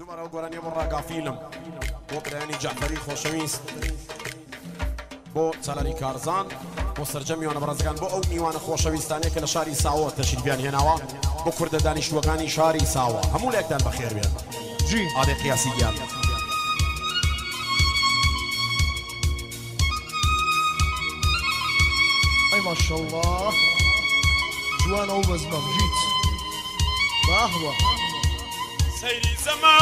دومەرە و گۆرانی بۆ ڕاگافیلم بۆ برایانی جعفەری خۆشەویست. بۆ چەلەری کارزان بۆ سرجەمیوانە بەڕزگان بۆ ئەو میوانە خۆشەویستانەیە کە لە شاری ساوە تەشیدبیان هێناوە. بۆ کووردە دانیشتوەکانی شاری ساوە. هەموو لێکدان بەخێر بێن. جی. ئادێ قیاسی گیان. ماشەڵڵاه جوان ئەو بەزمەم جیت. باهوە. سەیری زەمان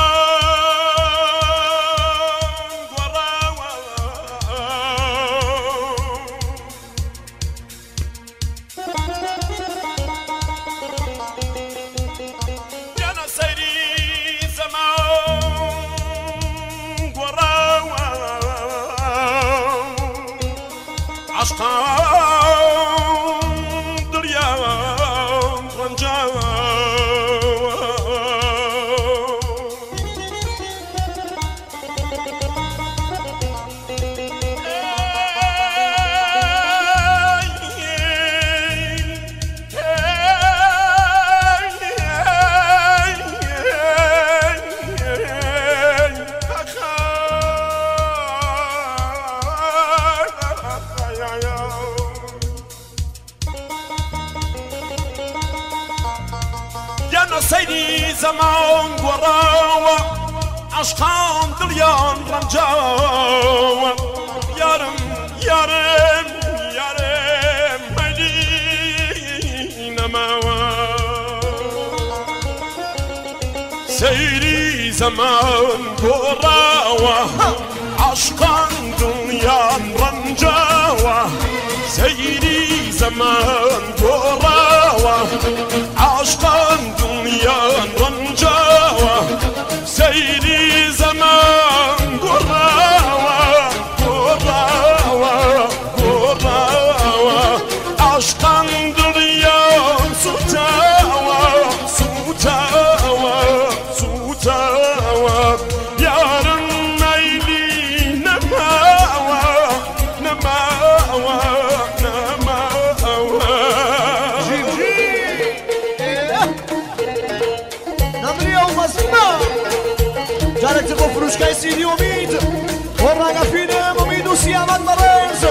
گۆڕاوە جانە سەیری زەمان گۆڕاوە عشقان سیدی زمان گوراوا عشقان دلیان گرنجاوا یارم یارم یارم مدی نماوا. سیدی زمان گوراوا عشقان دلیان رنجاوا سیدی زمان جارێکتر بۆ فروشکای سیدی ئومید بۆ ڕاگەفینم ئومید و سیامەت بەڕێز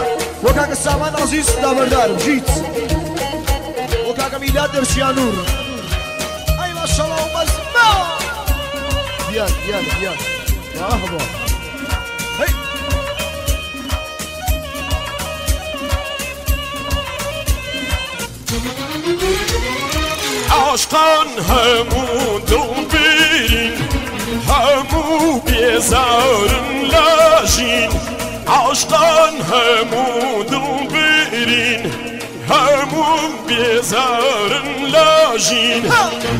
بۆ کاکە سامان عزیز دابەردارم جیت بۆ کاکە میلاد دەرچیانور ئەی ماشەڵڵا ئەو بەزمە بیان بیان بیان باهبە هەی عاشقان هەموو دڵبیرین هەموو بێزارن لاژین عاشقان هەموو دڵبیرین. هەموو بێزارن لاژین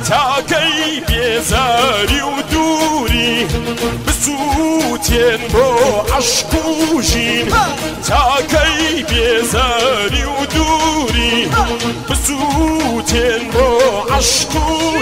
تاکەی بێزاری و دووری. بسووتێن بۆ عشق و ژین. تاکەی بێزاری و دووری. بسووتێن بۆ عشق و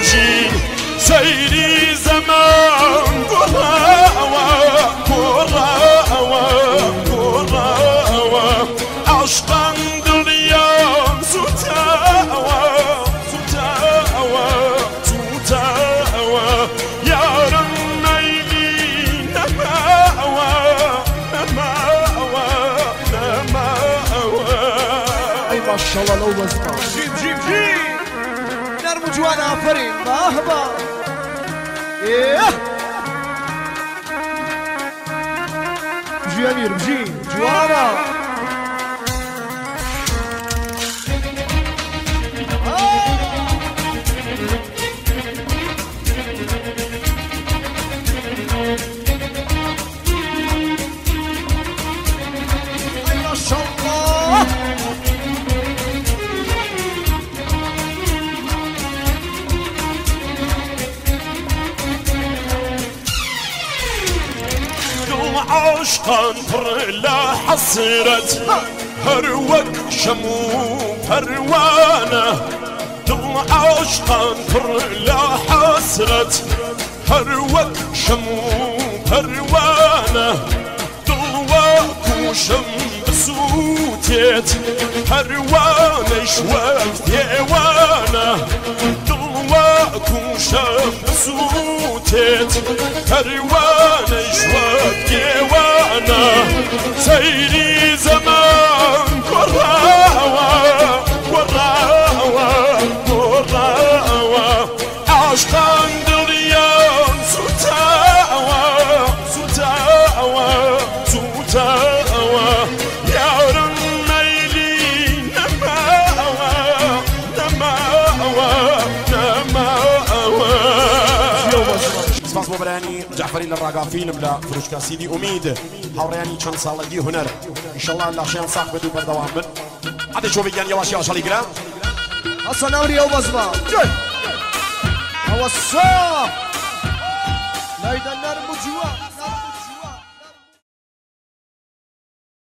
ئەی ماشەڵڵا لەو بەزمە جیب جیب جیب نەرم و جوان ئافرین باهبە ئێ ژیانی ڕژی جوانە ئەی عاشقان پڕ لە حەسرەت هەر وەک شەم و پەروانە دڵ عاشقان پڕ لە حەسرەت هەر وەک شەم و پەروانە دڵ کوشم سوتت پروانش وقت گوانه سیری زمان برانی جعفری لە ڕاگافیلم لە فروشکاسیدی ئومید هاوڕیانی چەند ساڵەگی هوەر ئیشەڵا لاشیان ساق بەدو بەردەوام بن. عادە چۆ شو یەواشی ئاشەڵی گرا ئەسە ناوری ئەو بەزما ئەوە سا لایدە نەرم و جوا